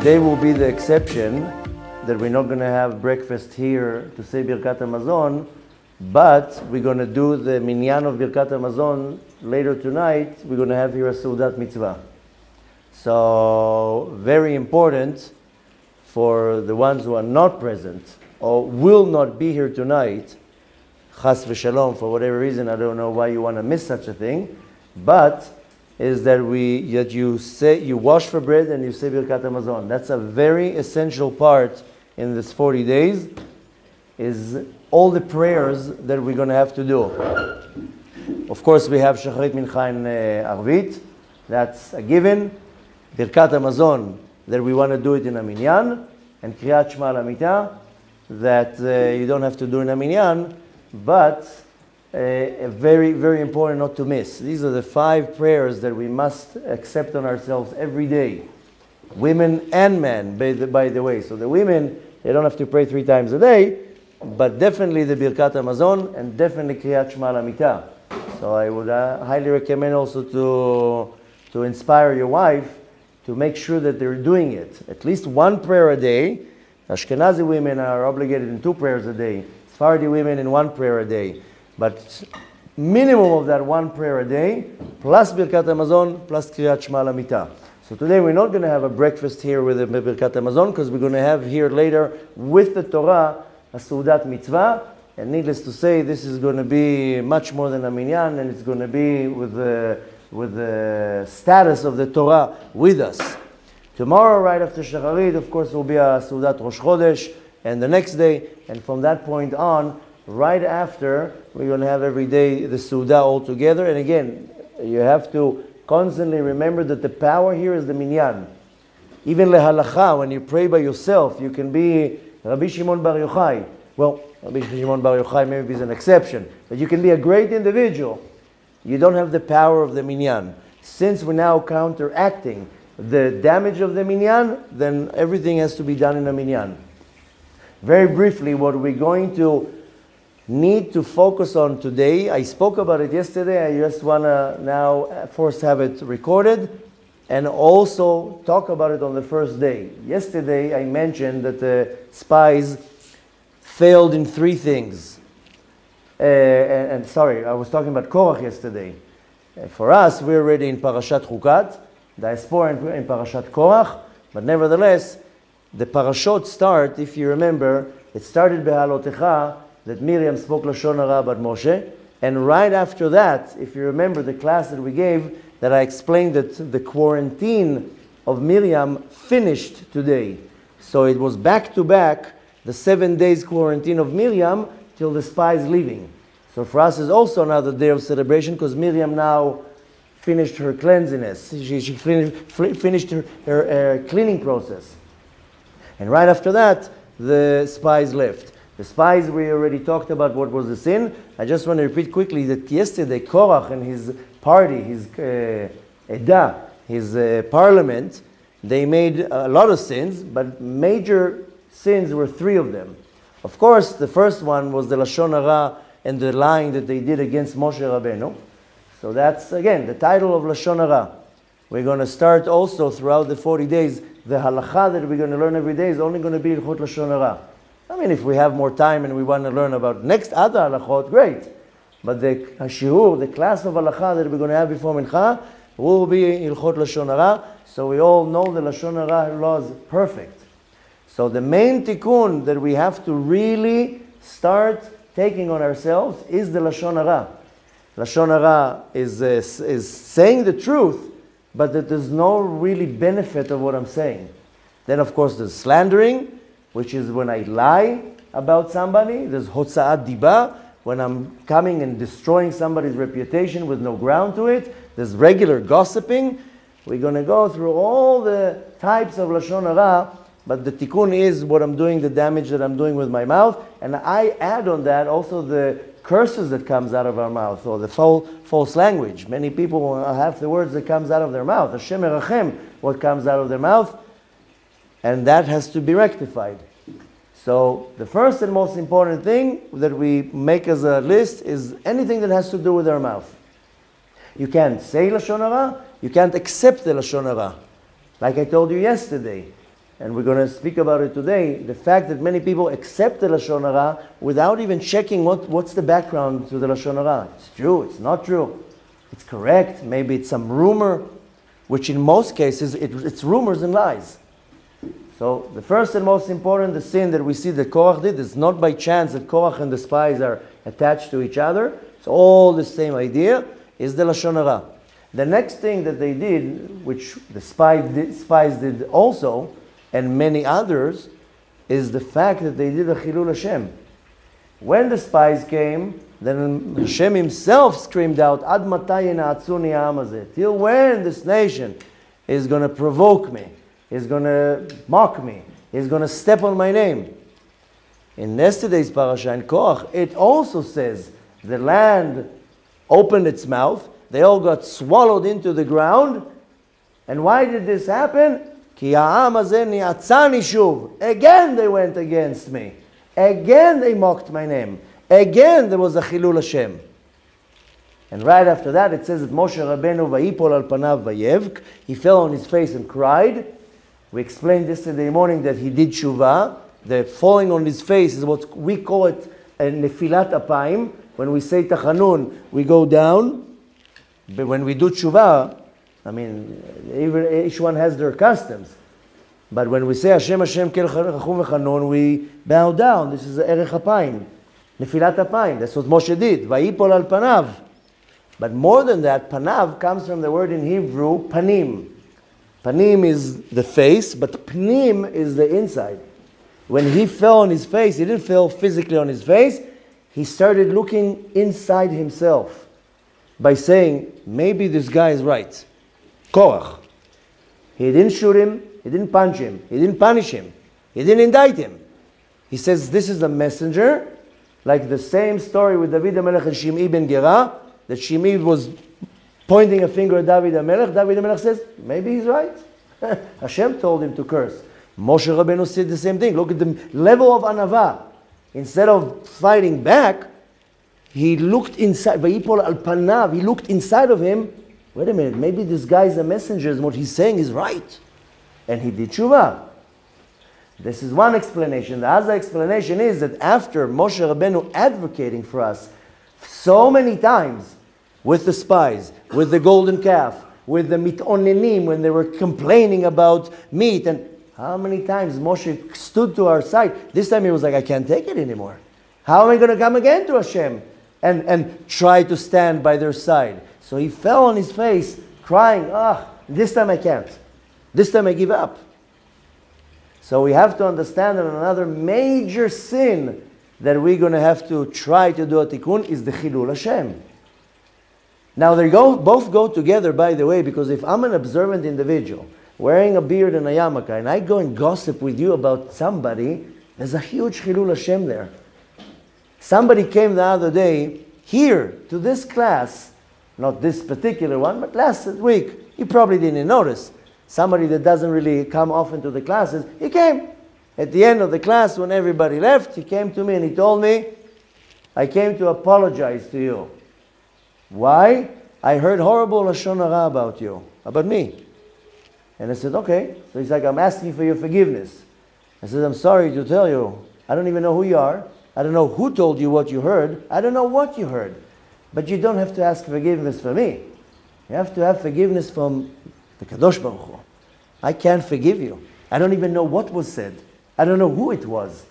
Today will be the exception that we're not going to have breakfast here to say Birkat Hamazon, but we're going to do the minyan of Birkat Hamazon later tonight. We're going to have here a Seudat Mitzvah. So, very important for the ones who are not present or will not be here tonight, chas v'shalom, for whatever reason, I don't know why you want to miss such a thing, but is that we that you say you wash for bread and you say Birkat Hamazon. That's a very essential part in this 40 days. Is all the prayers that we're going to have to do. Of course, we have Shacharit Mincha and uh, Arvit. That's a given. Birkat Hamazon that we want to do it in a minyan, and Kriyat Shema Lamita that uh, you don't have to do in a minyan, but uh, very, very important not to miss. These are the five prayers that we must accept on ourselves every day. Women and men, by the, by the way. So the women, they don't have to pray three times a day, but definitely the Birkat Hamazon and definitely Kriyat Shema Lamita. So I would uh, highly recommend also to, to inspire your wife to make sure that they're doing it. At least one prayer a day. Ashkenazi women are obligated in two prayers a day. Sephardi women in one prayer a day. But minimum of that one prayer a day, plus Birkat Hamazon, plus Kriyat Shema Lamita. So today we're not going to have a breakfast here with the Birkat Hamazon because we're going to have here later with the Torah a Seudat Mitzvah. And needless to say, this is going to be much more than a minyan, and it's going to be with the, with the status of the Torah with us. Tomorrow, right after Shacharit, of course, will be a Seudat Rosh Chodesh, and the next day, and from that point on, right after, we're going to have every day the Suda all together. And again, you have to constantly remember that the power here is the minyan. Even lehalacha, when you pray by yourself, you can be Rabbi Shimon Bar Yochai. Well, Rabbi Shimon Bar Yochai maybe is an exception, but you can be a great individual. You don't have the power of the minyan. Since we're now counteracting the damage of the minyan, then everything has to be done in a minyan. Very briefly, what we're going to need to focus on today. I spoke about it yesterday. I just want to now first have it recorded and also talk about it on the first day. Yesterday, I mentioned that the spies failed in three things. Uh, and, and, sorry, I was talking about Korach yesterday. Uh, for us, we're already in Parashat Chukat, diaspora in, in Parashat Korach, but nevertheless, the parashot start, if you remember, it started Behalotecha, that Miriam spoke Lashon Hara about Moshe. And right after that, if you remember the class that we gave, that I explained that the quarantine of Miriam finished today. So it was back to back the seven days quarantine of Miriam till the spies leaving. So for us is also another day of celebration because Miriam now finished her cleanliness. She, she finished her, her, her cleaning process. And right after that, the spies left. The spies, we already talked about what was the sin. I just want to repeat quickly that yesterday Korach and his party, his uh, Edah, his uh, parliament, they made a lot of sins, but major sins were three of them. Of course, the first one was the Lashon Hara and the lying that they did against Moshe Rabbeinu. So that's, again, the title of Lashon Hara. We're going to start also throughout the 40 days. The halacha that we're going to learn every day is only going to be Ilchot Lashon Hara. I mean, if we have more time and we want to learn about next other halachot, great. But the shiur, the class of halacha that we're going to have before mincha, will be ilchot lashon hara. So we all know the lashon hara law is perfect. So the main tikkun that we have to really start taking on ourselves is the lashon hara. Lashon hara is, is saying the truth, but that there's no really benefit of what I'm saying. Then, of course, there's slandering which is when I lie about somebody. There's hotza'at diba, when I'm coming and destroying somebody's reputation with no ground to it. There's regular gossiping. We're going to go through all the types of lashon hara, but the tikkun is what I'm doing, the damage that I'm doing with my mouth, and I add on that also the curses that comes out of our mouth or the false, false language. Many people have the words that comes out of their mouth. Hashem erachem, what comes out of their mouth and that has to be rectified. So the first and most important thing that we make as a list is anything that has to do with our mouth. You can't say Lashon Hara, you can't accept the Lashon Hara. Like I told you yesterday, and we're going to speak about it today, the fact that many people accept the Lashon Hara without even checking what, what's the background to the Lashon Hara. It's true, it's not true, it's correct, maybe it's some rumor, which in most cases it, it's rumors and lies. So the first and most important, the sin that we see that Korach did is not by chance that Korach and the spies are attached to each other. It's all the same idea, is the Lashon Hara. The next thing that they did, which the spies did, spies did also, and many others is the fact that they did a Chilul Hashem. When the spies came, then Hashem himself screamed out, Ad atzuni Till when this nation is going to provoke me, is going to mock me, He's going to step on my name. In yesterday's parasha in Korach, it also says the land opened its mouth, they all got swallowed into the ground. And why did this happen? Again they went against me. Again they mocked my name. Again there was a Chilul Hashem. And right after that it says that Moshe Rabbeinu vayipol al panav vayevk. He fell on his face and cried. We explained yesterday morning that he did tshuva. The falling on his face is what we call it a nefilat apayim. When we say tachanun, we go down. But when we do tshuva, I mean, each one has their customs. But when we say Hashem Hashem kel chachum we bow down. This is erech apayim, nefilat apayim. That's what Moshe did. Vayipol al panav. But more than that, panav comes from the word in Hebrew panim. Panim is the face, but pnim is the inside. When he fell on his face, he didn't fall physically on his face. He started looking inside himself by saying, maybe this guy is right. Korach. He didn't shoot him, he didn't punch him, he didn't punish him, he didn't indict him. He says, This is a messenger, like the same story with David HaMelech and Shimei ben Gera, that Shimei was pointing a finger at David HaMelech. David HaMelech says, Maybe he's right. Hashem told him to curse. Moshe Rabbeinu said the same thing. Look at the level of anava. Instead of fighting back, he looked inside. Vayipol al panav. He looked inside of him wait a minute, maybe this guy is a messenger and what he's saying is right. And he did tshuva. This is one explanation. The other explanation is that after Moshe Rabbeinu advocating for us so many times with the spies, with the golden calf, with the mitonenim when they were complaining about meat, and how many times Moshe stood to our side. This time he was like, I can't take it anymore. How am I going to come again to Hashem and, and try to stand by their side? So he fell on his face, crying, Ah, this time I can't. This time I give up. So we have to understand that another major sin that we're going to have to try to do a tikkun is the chilul Hashem. Now they go, both go together, by the way, because if I'm an observant individual wearing a beard and a yarmulke, and I go and gossip with you about somebody, there's a huge chilul Hashem there. Somebody came the other day here to this class not this particular one, but last week, he probably didn't notice. Somebody that doesn't really come often to the classes, he came. At the end of the class, when everybody left, he came to me and he told me, I came to apologize to you. Why? I heard horrible Lashon Hara about you, about me. And I said, okay. So he's like, I'm asking for your forgiveness. I said, I'm sorry to tell you, I don't even know who you are. I don't know who told you what you heard. I don't know what you heard. But you don't have to ask forgiveness for me. You have to have forgiveness from the Kadosh Baruch Hu. I can't forgive you. I don't even know what was said. I don't know who it was.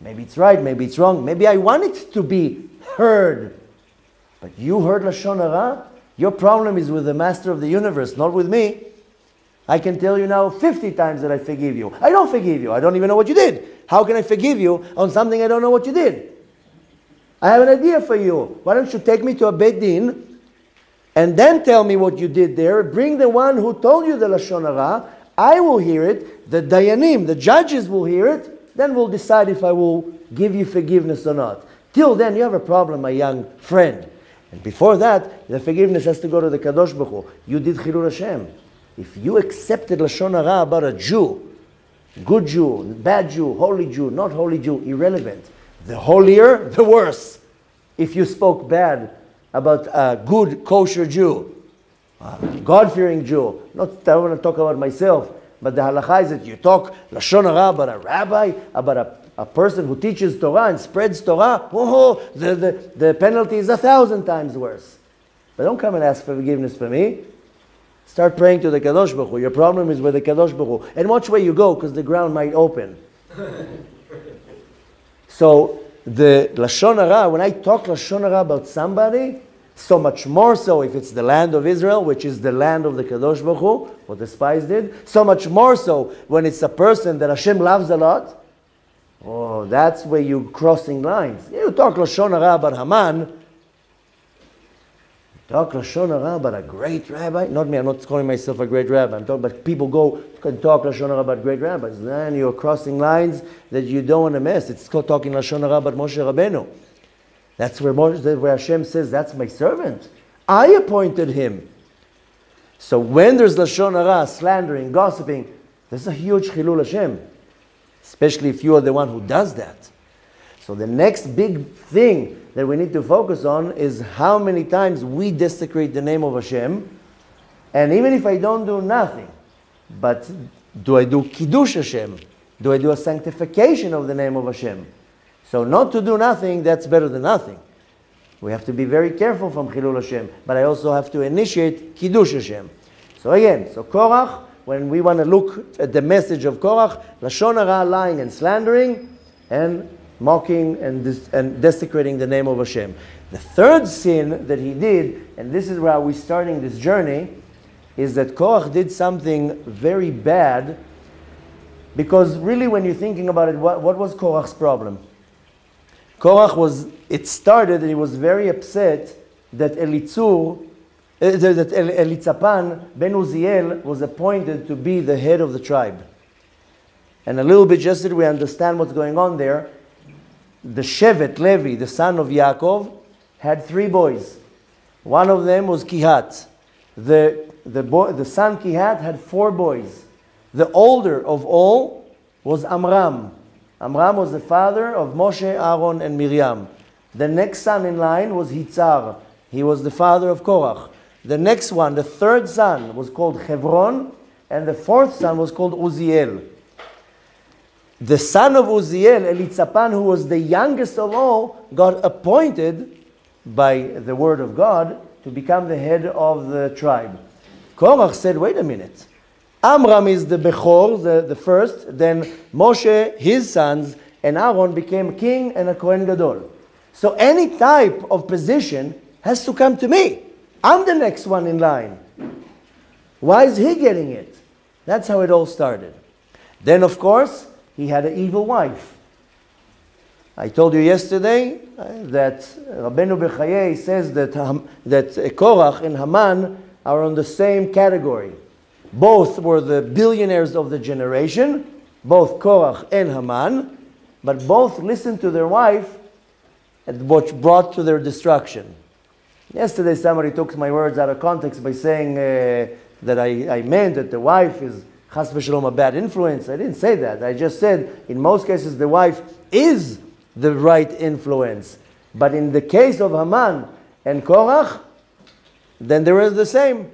Maybe it's right, maybe it's wrong. Maybe I want it to be heard. But you heard Lashon Hara? Your problem is with the master of the universe, not with me. I can tell you now 50 times that I forgive you. I don't forgive you. I don't even know what you did. How can I forgive you on something I don't know what you did? I have an idea for you. Why don't you take me to a Beit Din and then tell me what you did there? Bring the one who told you the Lashon Hara. I will hear it. The Dayanim, the judges will hear it. Then we'll decide if I will give you forgiveness or not. Till then, you have a problem, my young friend. And before that, the forgiveness has to go to the Kadosh Baruch Hu. You did Chilul Hashem. If you accepted Lashon Hara about a Jew, good Jew, bad Jew, holy Jew, not holy Jew, irrelevant. The holier, the worse. If you spoke bad about a good kosher Jew, God fearing Jew, not I want to talk about myself, But the halacha is that you talk lashon hara about a rabbi, about a, a person who teaches Torah and spreads Torah. Oh, the, the, the penalty is a thousand times worse. But don't come and ask for forgiveness for me. Start praying to the Kadosh Baruch Hu. Your problem is with the Kadosh Baruch Hu. And watch where you go, because the ground might open. so the Lashon Hara, when I talk Lashon Hara about somebody, so much more so if it's the land of Israel, which is the land of the Kadosh Baruch Hu, what the spies did. So much more so when it's a person that Hashem loves a lot. Oh, that's where you're crossing lines. You talk Lashon Hara about Haman, talk Lashon Hara about a great rabbi. Not me, I'm not calling myself a great rabbi. I'm talking about people go and talk Lashon Hara about great rabbis. Then you're crossing lines that you don't want to miss. It's called talking Lashon Hara about Moshe Rabbeinu. That's where, Moshe, where Hashem says, that's my servant. I appointed him. So when there's Lashon Hara, slandering, gossiping, there's a huge Chilul Hashem. Especially if you are the one who does that. So the next big thing that we need to focus on is how many times we desecrate the name of Hashem. And even if I don't do nothing, but do I do Kiddush Hashem? Do I do a sanctification of the name of Hashem? So not to do nothing, that's better than nothing. We have to be very careful from Chilul Hashem, but I also have to initiate Kiddush Hashem. So again, so Korach, when we want to look at the message of Korach, Lashon Hara, lying and slandering, and mocking and, and desecrating the name of Hashem. The third sin that he did, and this is where we're starting this journey, is that Korach did something very bad because really when you're thinking about it, what, what was Korach's problem? Korach was, it started and he was very upset that Elitzur, Uh, that Elitzapan ben Uziel was appointed to be the head of the tribe. And a little bit just that we understand what's going on there, the Shevet Levi, the son of Yaakov, had three boys. One of them was Kihat. The, the, boy, the son Kihat had four boys. The older of all was Amram. Amram was the father of Moshe, Aaron, and Miriam. The next son in line was Hitzar. He was the father of Korach. The next one, the third son, was called Hebron, and the fourth son was called Uziel. The son of Uziel, Elitzapan, who was the youngest of all, got appointed by the word of God to become the head of the tribe. Korach said, wait a minute. Amram is the Bechor, the, the first, then Moshe, his sons, and Aaron became king and a Kohen Gadol. So any type of position has to come to me. I'm the next one in line. Why is he getting it? That's how it all started. Then, of course, he had an evil wife. I told you yesterday uh, that Rabbeinu Bechaye says that, that Korach and Haman are on the same category. Both were the billionaires of the generation, both Korach and Haman, but both listened to their wife, which brought to their destruction. Yesterday, somebody took my words out of context by saying uh, that I, I meant that the wife is chas v'shalom a bad influence. I didn't say that. I just said in most cases the wife is the right influence. But in the case of Haman and Korach, then there is the same.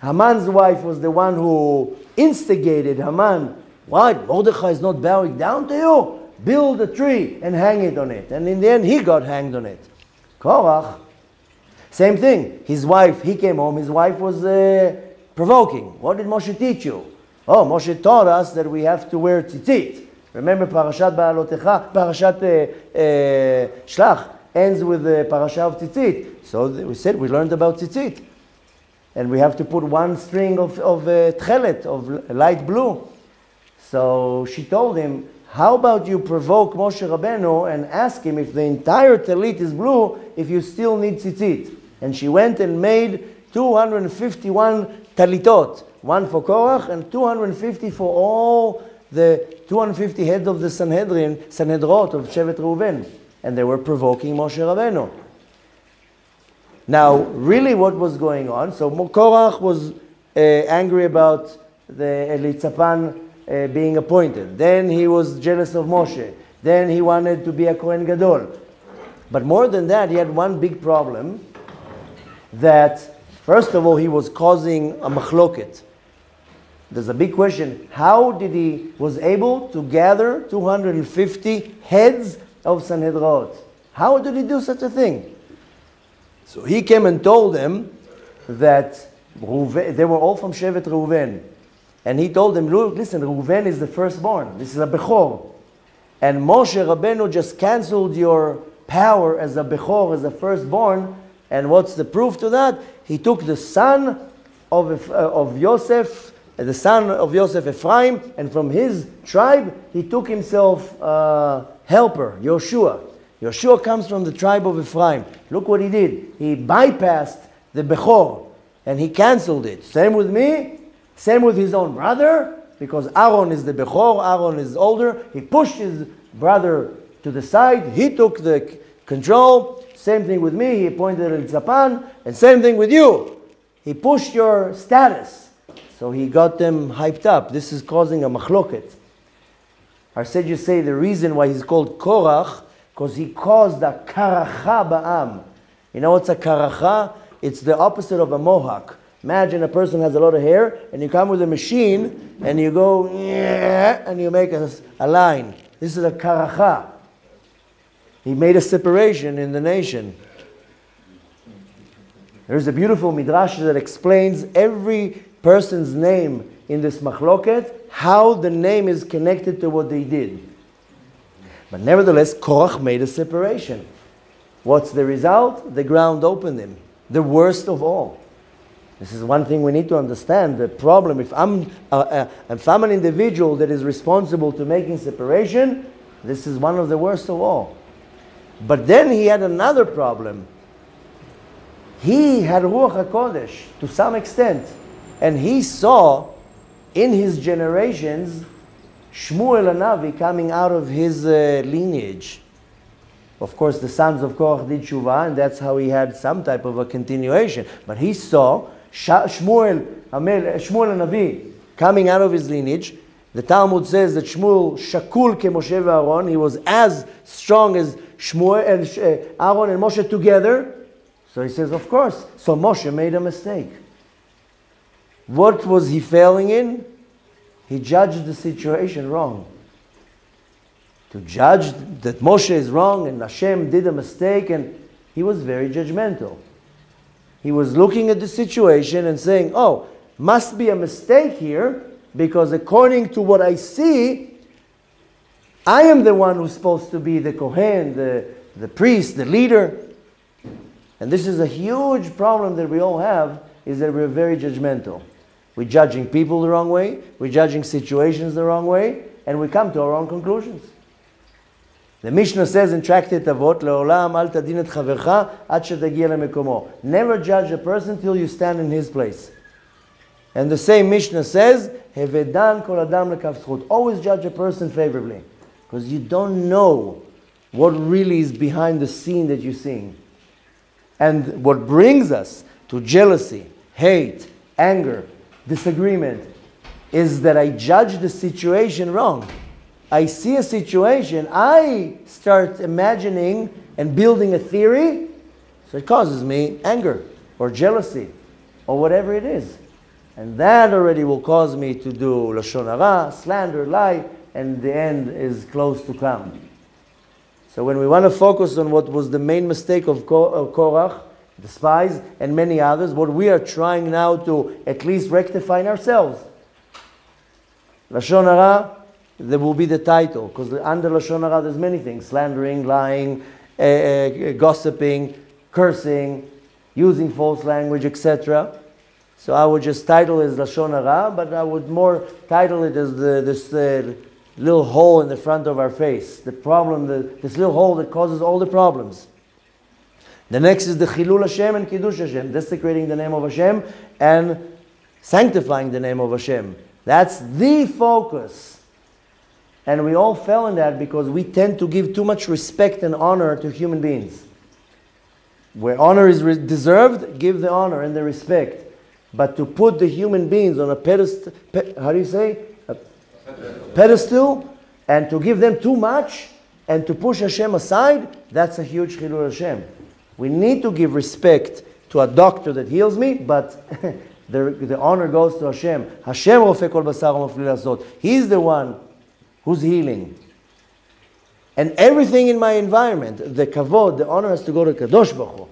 Haman's wife was the one who instigated Haman. What? Mordechai is not bowing down to you? Build a tree and hang it on it. And in the end, he got hanged on it. Korach, same thing. His wife, he came home, his wife was uh, provoking. What did Moshe teach you? Oh, Moshe taught us that we have to wear tzitzit. Remember Parashat Ba'alotecha, Parashat uh, uh, Shlach ends with the parasha of tzitzit. So we said we learned about tzitzit. And we have to put one string of, of uh, tchelet, of light blue. So she told him, how about you provoke Moshe Rabbeinu and ask him if the entire talit is blue, if you still need tzitzit. And she went and made 251 talitot, one for Korach and 250 for all the 250 heads of the Sanhedrin, Sanhedrot of Shevet Reuven. And they were provoking Moshe Rabbeinu. Now, really what was going on, so Korach was uh, angry about the Elitzapan uh, being appointed. Then he was jealous of Moshe. Then he wanted to be a Kohen Gadol. But more than that, he had one big problem that, first of all, he was causing a machloket. there's a big question. How did he was able to gather 250 heads of Sanhedrot? How did he do such a thing? So he came and told them that Reuven, they were all from Shevet Reuven. And he told them, look, listen, Reuven is the firstborn. This is a Bechor. And Moshe Rabbeinu just canceled your power as a Bechor, as a firstborn. And what's the proof to that? He took the son of, uh, of Yosef, uh, the son of Yosef Ephraim, and from his tribe, he took himself a uh, helper, Yoshua. Yoshua comes from the tribe of Ephraim. Look what he did. He bypassed the Bechor and he canceled it. Same with me, same with his own brother, because Aaron is the Bechor, Aaron is older. He pushed his brother to the side, he took the control. Same thing with me, he appointed El Zapan, and same thing with you. He pushed your status. So he got them hyped up. This is causing a machloket. Our sages say the reason why he's called Korach, because he caused a karacha ba'am. You know what's a karacha? It's the opposite of a mohawk. Imagine a person has a lot of hair and you come with a machine and you go and you make a, a line. This is a karacha. He made a separation in the nation. There's a beautiful midrash that explains every person's name in this machloket, how the name is connected to what they did. But nevertheless, Korach made a separation. What's the result? The ground opened him. The worst of all. This is one thing we need to understand. The problem, if I'm, uh, uh, if I'm an individual that is responsible to making separation, this is one of the worst of all. But then he had another problem. He had Ruach HaKodesh to some extent. And he saw in his generations Shmuel Anavi coming out of his uh, lineage. Of course, the sons of Korach did Shuvah, and that's how he had some type of a continuation. But he saw Shmuel, Amel, Shmuel Anavi coming out of his lineage. The Talmud says that Shmuel Shakul ke Moshe Aaron, he was as strong as Shmuel and uh, Aaron and Moshe together. So he says, of course. So Moshe made a mistake. What was he failing in? He judged the situation wrong. To judge that Moshe is wrong and Hashem did a mistake, and he was very judgmental. He was looking at the situation and saying, Oh, must be a mistake here because according to what I see, I am the one who's supposed to be the Kohen, the, the priest, the leader. And this is a huge problem that we all have, is that we're very judgmental. We're judging people the wrong way, we're judging situations the wrong way, and we come to our own conclusions. The Mishnah says in Tractate Avot, Le'olam al tadin chavercha ad shetagia lemekomo. Never judge a person till you stand in his place. And the same Mishnah says, Hevedan kol adam Always judge a person favorably. Because you don't know what really is behind the scene that you're seeing. And what brings us to jealousy, hate, anger, disagreement is that I judge the situation wrong. I see a situation, I start imagining and building a theory, so it causes me anger or jealousy or whatever it is. And that already will cause me to do Lashon Hara, slander, lie, and the end is close to come. So when we want to focus on what was the main mistake of Korach, the spies, and many others, what we are trying now to at least rectify in ourselves. Lashon Hara, there will be the title, because under Lashon Hara there's many things, slandering, lying, uh, uh, gossiping, cursing, using false language, etc. So I would just title it as Lashon Hara, but I would more title it as the, this little hole in the front of our face, the problem, the, this little hole that causes all the problems. The next is the Chilul Hashem and Kiddush Hashem, desecrating the name of Hashem and sanctifying the name of Hashem. That's the focus. And we all fell in that because we tend to give too much respect and honor to human beings. Where honor is deserved, give the honor and the respect. But to put the human beings on a pedestal, pe- how do you say? pedestal, and to give them too much and to push Hashem aside, that's a huge chilul Hashem. We need to give respect to a doctor that heals me, but the, the honor goes to Hashem. Hashem He's the one who's healing. And everything in my environment, the kavod, the honor has to go to Kadosh Baruch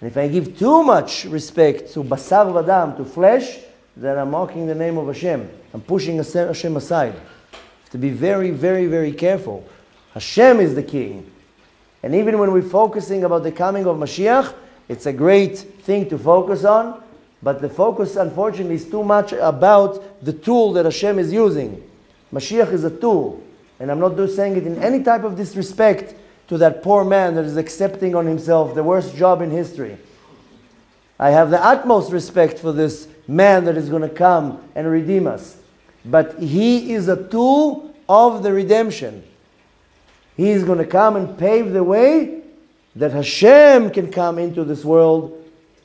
And if I give too much respect to basar vadam, to flesh, then I'm mocking the name of Hashem. I'm pushing Hashem aside. To be very, very, very careful. Hashem is the king. And even when we're focusing about the coming of Mashiach, it's a great thing to focus on, but the focus, unfortunately, is too much about the tool that Hashem is using. Mashiach is a tool. And I'm not saying it in any type of disrespect to that poor man that is accepting on himself the worst job in history. I have the utmost respect for this man that is going to come and redeem us. But he is a tool of the redemption. He is going to come and pave the way that Hashem can come into this world.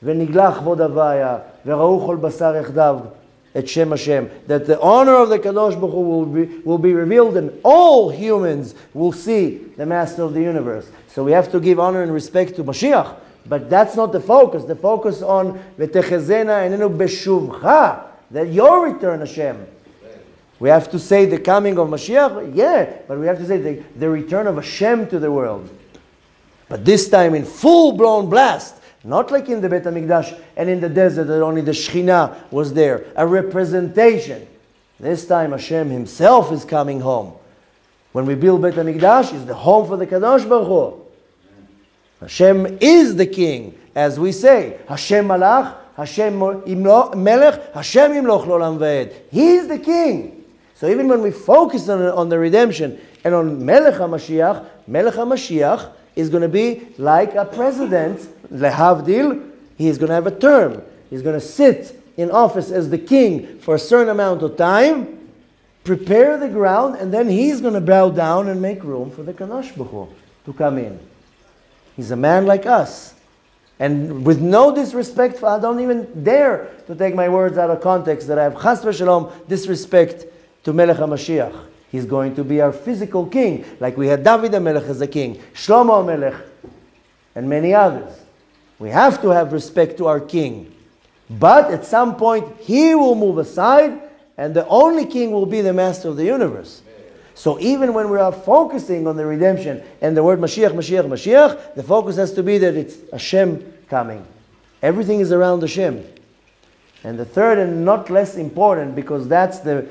ונגלה כבוד הוויה, וראו כל בשר יחדיו at Shem Hashem, that the honor of the Kadosh Baruch Hu will be, will be revealed and all humans will see the Master of the universe. So we have to give honor and respect to Mashiach, but that's not the focus. The focus on V'techezena enenu beshuvcha, that your return Hashem. We have to say the coming of Mashiach, yeah, but we have to say the, the return of Hashem to the world. But this time in full-blown blast, not like in the Bet HaMikdash and in the desert that only the Shekhinah was there. A representation. This time Hashem himself is coming home. When we build Bet HaMikdash, it's the home for the Kadosh Baruch Hu. Hashem is the king, as we say. Hashem Malach, Hashem Melech, Hashem Imloch Lolam Ve'ed. He's the king. So even when we focus on, on the redemption and on Melech HaMashiach, Melech HaMashiach is going to be like a president lehavdil, he is going to have a term. He's going to sit in office as the king for a certain amount of time, prepare the ground, and then he's going to bow down and make room for the Kanash to come in. He's a man like us. And with no disrespect, I don't even dare to take my words out of context that I have chas v'shalom disrespect to Melech HaMashiach. He's going to be our physical king, like we had David HaMelech as a king, Shlomo HaMelech, and many others. We have to have respect to our king. But at some point, he will move aside, and the only king will be the master of the universe. So even when we are focusing on the redemption and the word Mashiach, Mashiach, Mashiach, the focus has to be that it's Hashem coming. Everything is around Hashem. And the third, and not less important, because that's the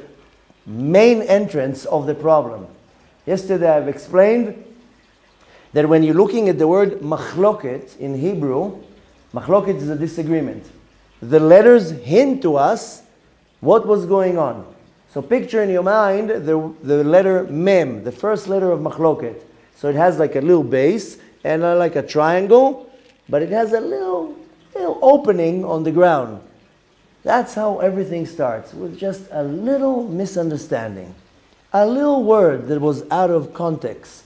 main entrance of the problem. Yesterday I've explained that when you're looking at the word machloket in Hebrew, machloket is a disagreement. The letters hint to us what was going on. So picture in your mind the, the letter mem, the first letter of machloket. So it has like a little base and like a triangle, but it has a little, little opening on the ground. That's how everything starts, with just a little misunderstanding. A little word that was out of context.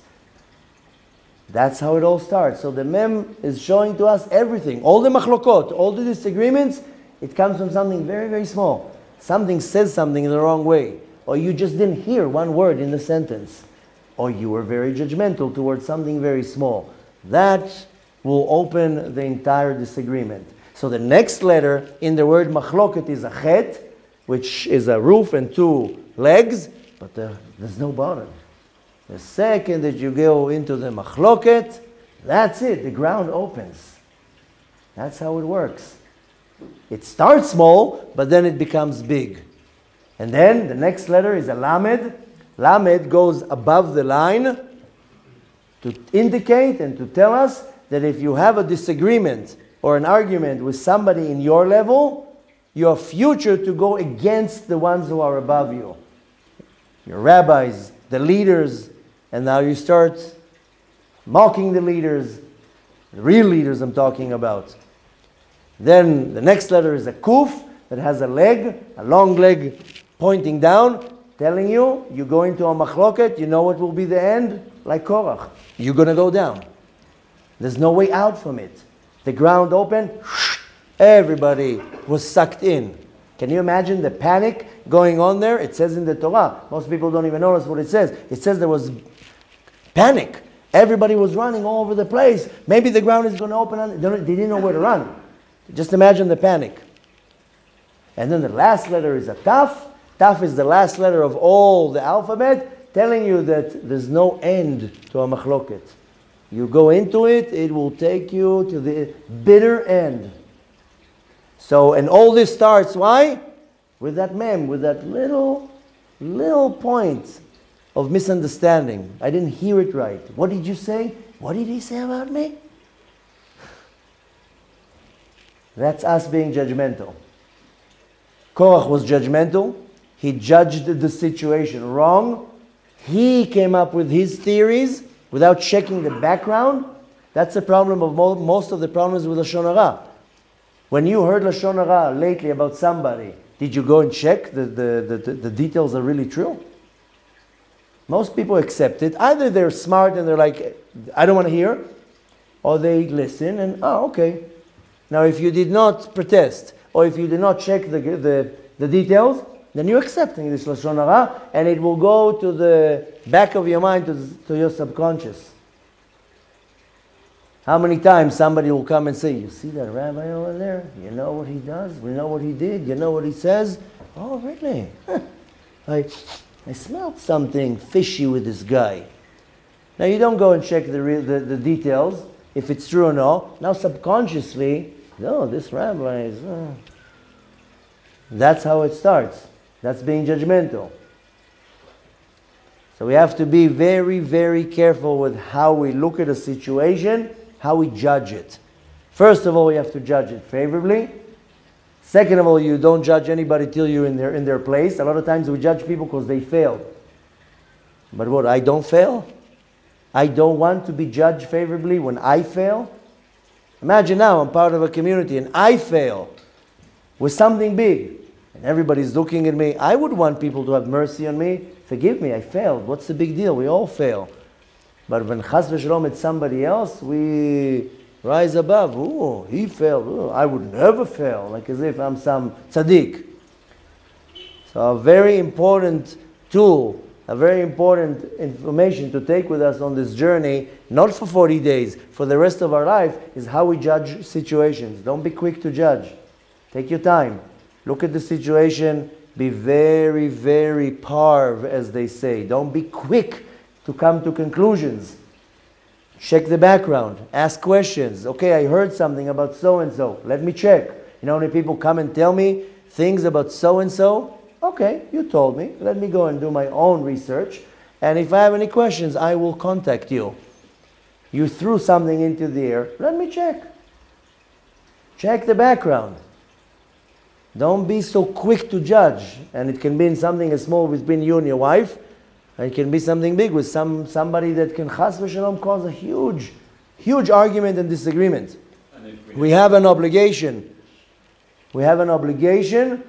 That's how it all starts. So the Mem is showing to us everything. All the machlokot, all the disagreements, it comes from something very, very small. Something says something in the wrong way. Or you just didn't hear one word in the sentence. Or you were very judgmental towards something very small. That will open the entire disagreement. So the next letter in the word machloket is a chet, which is a roof and two legs, but the, there's no bottom. The second that you go into the machloket, that's it, the ground opens. That's how it works. It starts small, but then it becomes big. And then the next letter is a lamed. Lamed goes above the line to indicate and to tell us that if you have a disagreement or an argument with somebody in your level, your future to go against the ones who are above you. Your rabbis, the leaders, and now you start mocking the leaders, the real leaders I'm talking about. Then the next letter is a kuf that has a leg, a long leg pointing down, telling you, you go into a machloket, you know what will be the end? Like Korach. You're going to go down. There's no way out from it. The ground opened, everybody was sucked in. Can you imagine the panic going on there? It says in the Torah. Most people don't even notice what it says. It says there was Panic. Everybody was running all over the place. Maybe the ground is going to open. They didn't know where to run. Just imagine the panic. And then the last letter is a taf. Taf is the last letter of all the alphabet, telling you that there's no end to a machloket. You go into it, it will take you to the bitter end. So, and all this starts, why? With that mem, with that little, little point of misunderstanding. I didn't hear it right. What did you say? What did he say about me? That's us being judgmental. Korach was judgmental. He judged the situation wrong. He came up with his theories without checking the background. That's the problem of mo- most of the problems with Lashon Hara. When you heard Lashon Hara lately about somebody, did you go and check the, the, the, the details are really true? Most people accept it. Either they're smart and they're like, I don't want to hear, or they listen and, oh, okay. Now, if you did not protest, or if you did not check the, the, the details, then you're accepting this Lashon Hara, and it will go to the back of your mind, to, to your subconscious. How many times somebody will come and say, You see that rabbi over there? You know what he does? We know what he did? You know what he says? Oh, really? I, I smelled something fishy with this guy. Now, you don't go and check the, the, the details, if it's true or not. Now, subconsciously, no, this rabbi is. Uh. That's how it starts. That's being judgmental. So we have to be very, very careful with how we look at a situation, how we judge it. First of all, we have to judge it favorably. Second of all, you don't judge anybody till you're in their, in their place. A lot of times we judge people because they failed. But what, I don't fail? I don't want to be judged favorably when I fail? Imagine now I'm part of a community and I fail with something big and everybody's looking at me. I would want people to have mercy on me. Forgive me, I failed. What's the big deal? We all fail. But when chas v'shalom it's somebody else, we rise above. Oh, he failed. Ooh, I would never fail, like as if I'm some tzaddik. So a very important tool, a very important information to take with us on this journey, not for 40 days, for the rest of our life, is how we judge situations. Don't be quick to judge. Take your time. Look at the situation. Be very, very parv, as they say. Don't be quick to come to conclusions. Check the background. Ask questions. Okay, I heard something about so and so. Let me check. You know, when people come and tell me things about so and so, okay, you told me. Let me go and do my own research. And if I have any questions, I will contact you. You threw something into the air. Let me check. Check the background. Don't be so quick to judge. And it can be in something as small between you and your wife. And it can be something big with some, somebody that can chas v'shalom cause a huge, huge argument and disagreement. And we, we have an obligation. We have an obligation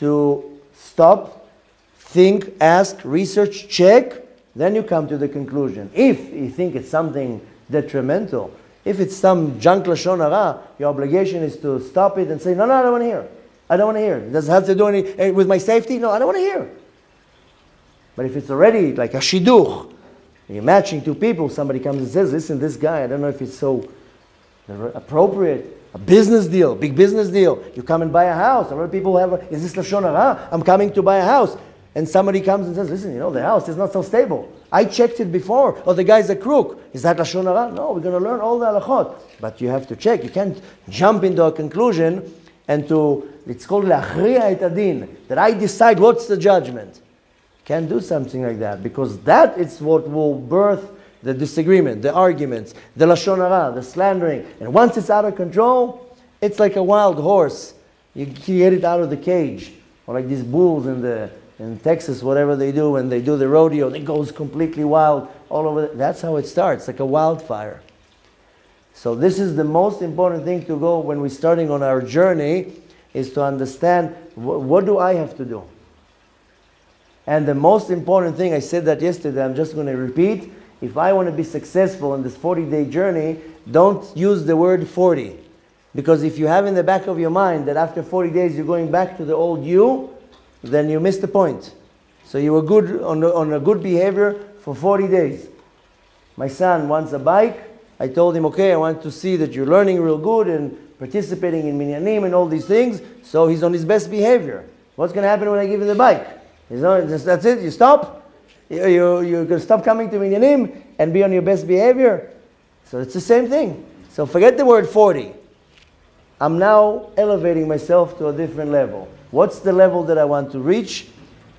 to stop, think, ask, research, check, then you come to the conclusion. If you think it's something detrimental, if it's some junk lashon hara, your obligation is to stop it and say, no, no, I don't want to hear. I don't want to hear. It doesn't have to do any eh, with my safety? No, I don't want to hear. But if it's already like a shidduch, you're matching two people, somebody comes and says, listen, this guy, I don't know if it's so appropriate a business deal, big business deal. You come and buy a house. A lot of people have, a, is this Lashon Hara? I'm coming to buy a house. And somebody comes and says, listen, you know, the house is not so stable. I checked it before. Or oh, the guy's a crook. Is that Lashon Hara? No, we're going to learn all the halachot. But you have to check. You can't jump into a conclusion and to, it's called Lachriya et adin, that I decide what's the judgment. Can't do something like that because that is what will birth the disagreement, the arguments, the lashon hara, the slandering. And once it's out of control, it's like a wild horse. You get it out of the cage, or like these bulls in the in Texas, whatever they do when they do the rodeo, it goes completely wild all over. The, that's how it starts, like a wildfire. So this is the most important thing to go when we're starting on our journey is to understand wh- what do I have to do? And the most important thing, I said that yesterday, I'm just going to repeat. If I want to be successful in this 40 day journey, don't use the word 40. Because if you have in the back of your mind that after 40 days you're going back to the old you, then you missed the point. So you were good on, on a good behavior for 40 days. My son wants a bike, I told him, okay, I want to see that you're learning real good and participating in minyanim and all these things. So he's on his best behavior. What's going to happen when I give him the bike? On, that's it. You stop. You, you, to stop coming to minyanim and be on your best behavior. So it's the same thing. So forget the word 40. I'm now elevating myself to a different level. What's the level that I want to reach?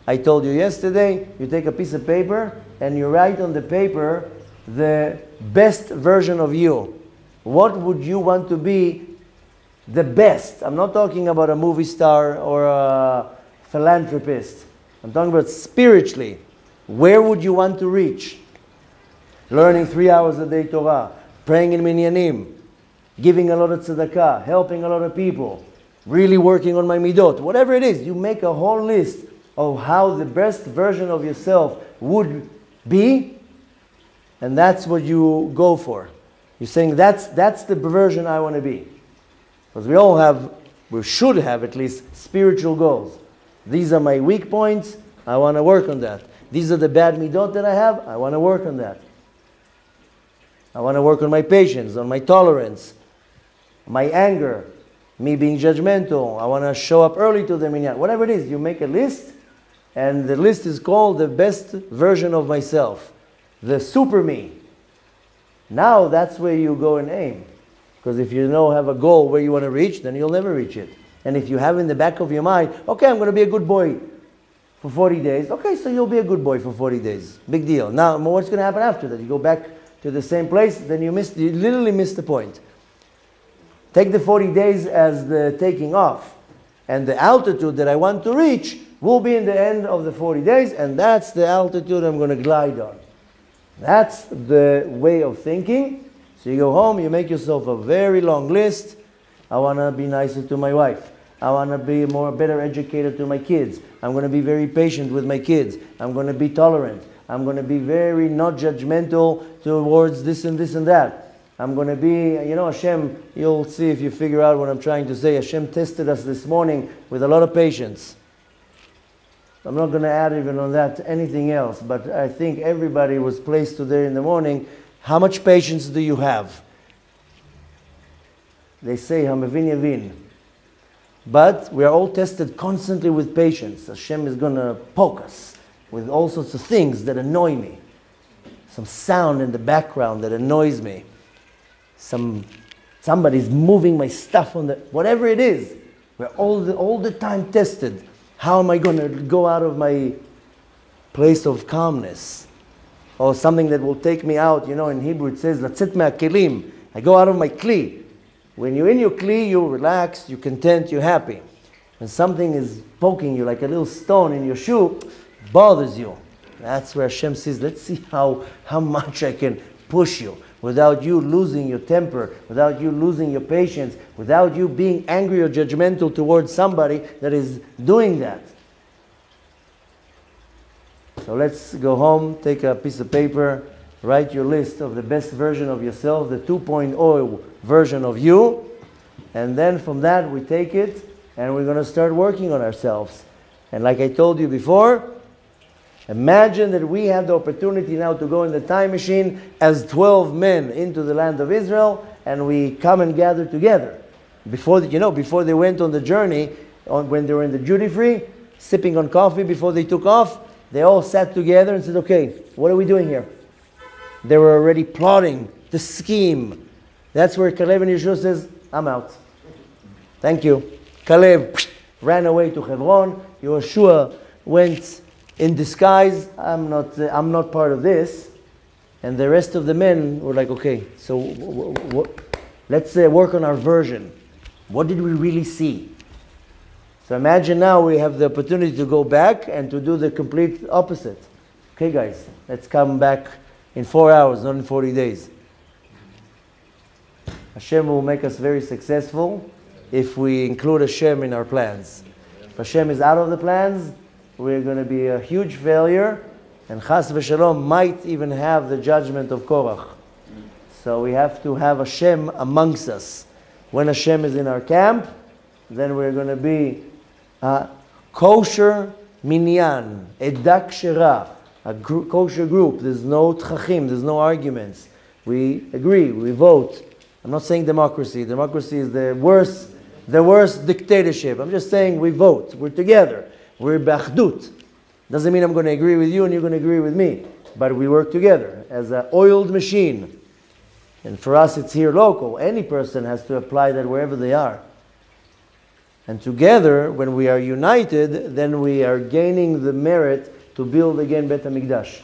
I told you yesterday, you take a piece of paper and you write on the paper the best version of you. What would you want to be the best? I'm not talking about a movie star or a philanthropist. I'm talking about spiritually. Where would you want to reach? Learning three hours a day Torah, praying in minyanim, giving a lot of tzedakah, helping a lot of people, really working on my midot, whatever it is, you make a whole list of how the best version of yourself would be, and that's what you go for. You're saying that's, that's the version I want to be. Because we all have, we should have at least, spiritual goals. These are my weak points, I want to work on that. These are the bad midot that I have, I want to work on that. I want to work on my patience, on my tolerance, my anger, me being judgmental. I want to show up early to the minyan. Whatever it is, you make a list, and the list is called the best version of myself, the super me. Now that's where you go and aim. Because if you know have a goal where you want to reach, then you'll never reach it. And if you have in the back of your mind, okay, I'm going to be a good boy for 40 days. Okay, so you'll be a good boy for 40 days. Big deal. Now, what's going to happen after that? You go back to the same place, then you missed, you literally missed the point. Take the 40 days as the taking off. And the altitude that I want to reach will be in the end of the 40 days, and that's the altitude I'm going to glide on. That's the way of thinking. So you go home, you make yourself a very long list. I want to be nicer to my wife. I want to be more better educated to my kids. I'm going to be very patient with my kids. I'm going to be tolerant. I'm going to be very not judgmental towards this and this and that. I'm going to be, you know, Hashem, you'll see if you figure out what I'm trying to say. Hashem tested us this morning with a lot of patience. I'm not going to add even on that anything else, but I think everybody was placed today in the morning. How much patience do you have? They say, Hamavin Yavin. But we are all tested constantly with patience. Hashem is going to poke us with all sorts of things that annoy me. Some sound in the background that annoys me. Some somebody's moving my stuff on the whatever it is. We're all the, all the time tested. How am I going to go out of my place of calmness? Or something that will take me out. You know, in Hebrew it says, "Latzet me'akelim." I go out of my kli. When you're in your kli, you're relaxed, you're content, you're happy. When something is poking you like a little stone in your shoe, bothers you. That's where Hashem says, let's see how, how much I can push you without you losing your temper, without you losing your patience, without you being angry or judgmental towards somebody that is doing that. So let's go home, take a piece of paper, write your list of the best version of yourself, the 2.0 version of you, and then from that we take it and we're going to start working on ourselves. And like I told you before, Imagine that we have the opportunity now to go in the time machine as 12 men into the land of Israel and we come and gather together. Before, you know, before they went on the journey, on, when they were in the duty free, sipping on coffee before they took off, they all sat together and said, okay, what are we doing here? They were already plotting the scheme. That's where Caleb and Yehoshua says, I'm out. Thank you. Caleb ran away to Hebron. Yehoshua went in disguise, I'm not, uh, I'm not part of this. And the rest of the men were like, okay, so let's uh, work on our version. What did we really see? So imagine now we have the opportunity to go back and to do the complete opposite. Okay, guys, let's come back in four hours, not in 40 days. Hashem will make us very successful if we include Hashem in our plans. If Hashem is out of the plans, we're going to be a huge failure, and Chas v'shalom might even have the judgment of Korach. So we have to have Hashem amongst us. When Hashem is in our camp, then we're going to be kosher minyan, a dakshera, a gr- kosher group. There's no tchachim, there's no arguments. we agree, we vote. I'm not saying democracy. Democracy is the worst, the worst dictatorship. I'm just saying we vote. We're together. We're bachdut. Doesn't mean I'm going to agree with you and you're going to agree with me. But we work together as an oiled machine. And for us, it's here local. Any person has to apply that wherever they are. And together, when we are united, then we are gaining the merit to build again Bet HaMikdash.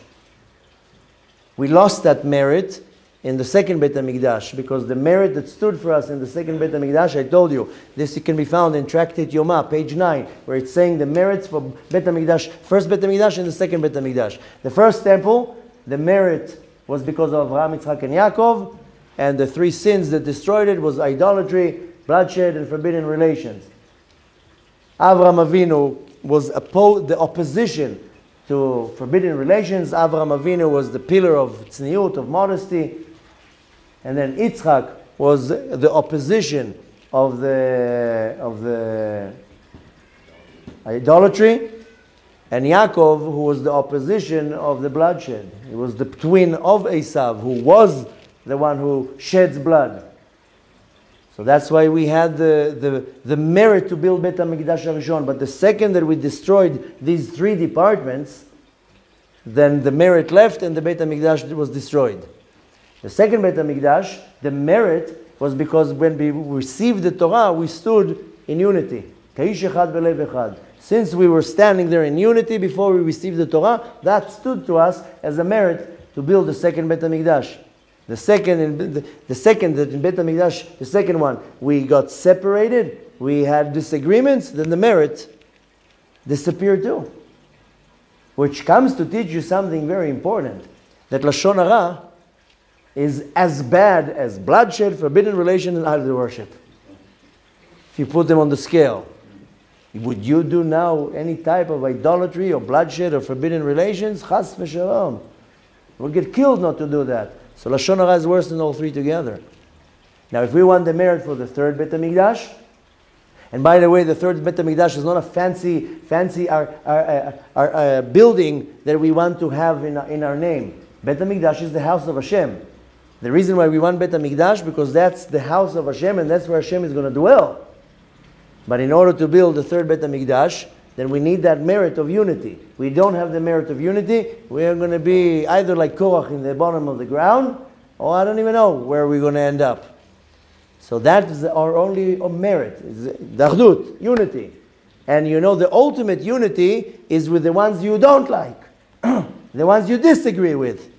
We lost that merit in the second Bet HaMikdash because the merit that stood for us in the second Bet HaMikdash, I told you, this can be found in Tractate Yoma, page 9, where it's saying the merits for Bet HaMikdash, first Bet HaMikdash and the second Bet HaMikdash. The first temple, the merit was because of Abraham, Yitzchak, and Yaakov, and the three sins that destroyed it was idolatry, bloodshed, and forbidden relations. Avram Avinu was oppo- the opposition to forbidden relations. Avraham Avinu was the pillar of tzniut, of modesty. And then Yitzchak was the opposition of the, of the idolatry. And Yaakov, who was the opposition of the bloodshed. He was the twin of Esav, who was the one who sheds blood. So that's why we had the, the, the merit to build Bet HaMikdash HaRishon. But the second that we destroyed these three departments, then the merit left and the Bet HaMikdash was destroyed. The second Bet HaMikdash, the merit was because when we received the Torah, we stood in unity. Since we were standing there in unity before we received the Torah, that stood to us as a merit to build the second Bet HaMikdash. The second, in, the, second that in Bet HaMikdash, the second one, we got separated, we had disagreements, then the merit disappeared too. Which comes to teach you something very important, that Lashon Hara is as bad as bloodshed, forbidden relation, and idol worship. If you put them on the scale. Would you do now any type of idolatry or bloodshed or forbidden relations? Chas v'shalom. We'll get killed not to do that. So Lashon Hara is worse than all three together. Now, if we want the merit for the third Bet HaMikdash, and by the way, the third Bet HaMikdash is not a fancy, fancy our, our, our, our building that we want to have in, in our name. Bet HaMikdash is the house of Hashem. The reason why we want Bet HaMikdash, because that's the house of Hashem and that's where Hashem is going to dwell. But in order to build the third Bet HaMikdash, then we need that merit of unity. We don't have the merit of unity, we are going to be either like Korach in the bottom of the ground, or I don't even know where we're going to end up. So that is our only uh, merit, is Dachdut, unity. And you know the ultimate unity is with the ones you don't like, the ones you disagree with.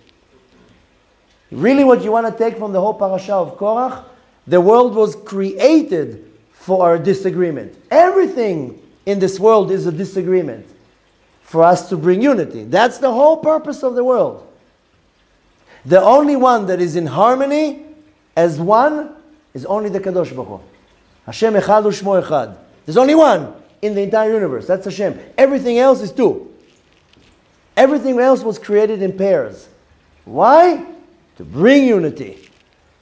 Really what you want to take from the whole parasha of Korach, the world was created for our disagreement. Everything in this world is a disagreement for us to bring unity. That's the whole purpose of the world. The only one that is in harmony as one is only the Kadosh Baruch Hu. Hashem Echad U'Shmo Echad. There's only one in the entire universe. That's Hashem. Everything else is two. Everything else was created in pairs. Why? To bring unity.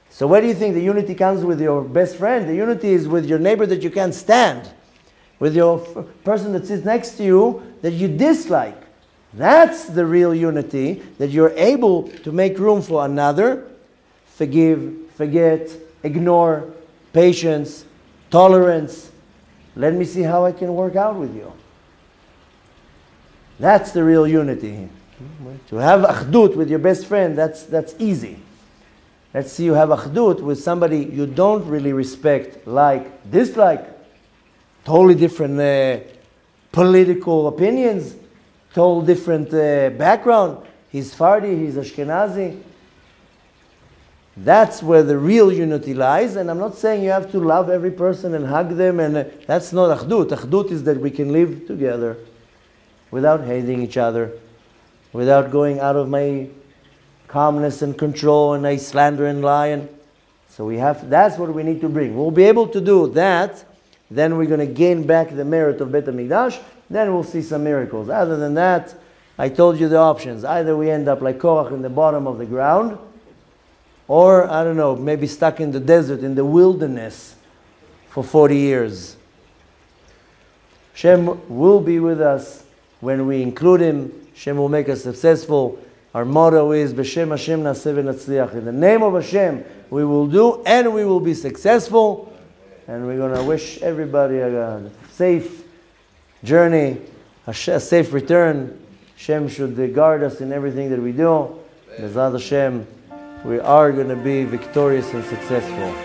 So where do you think the unity comes with your best friend? The unity is with your neighbor that you can't stand, with your person that sits next to you that you dislike. That's the real unity that you're able to make room for another, forgive, forget, ignore, patience, tolerance. Let me see how I can work out with you. That's the real unity. To have achdut with your best friend, that's, that's easy. Let's see you have achdut with somebody you don't really respect, like, dislike, totally different uh, political opinions, totally different uh, background. He's Fardi, he's Ashkenazi. That's where the real unity lies, and I'm not saying you have to love every person and hug them, and uh, that's not achdut. Achdut is that we can live together without hating each other, without going out of my calmness and control and I slander and lie. And so we have, that's what we need to bring. We'll be able to do that, then we're going to gain back the merit of Bet HaMikdash, then we'll see some miracles. Other than that, I told you the options. Either we end up like Korach in the bottom of the ground, or, I don't know, maybe stuck in the desert, in the wilderness for 40 years. Shem will be with us when we include Him. Shem will make us successful. Our motto is B'Shem Hashem Naseh v'Natzliach. In the name of Hashem, we will do and we will be successful. And we're going to wish everybody a safe journey, a safe return. Hashem should guard us in everything that we do. Bezrat Hashem, we are going to be victorious and successful.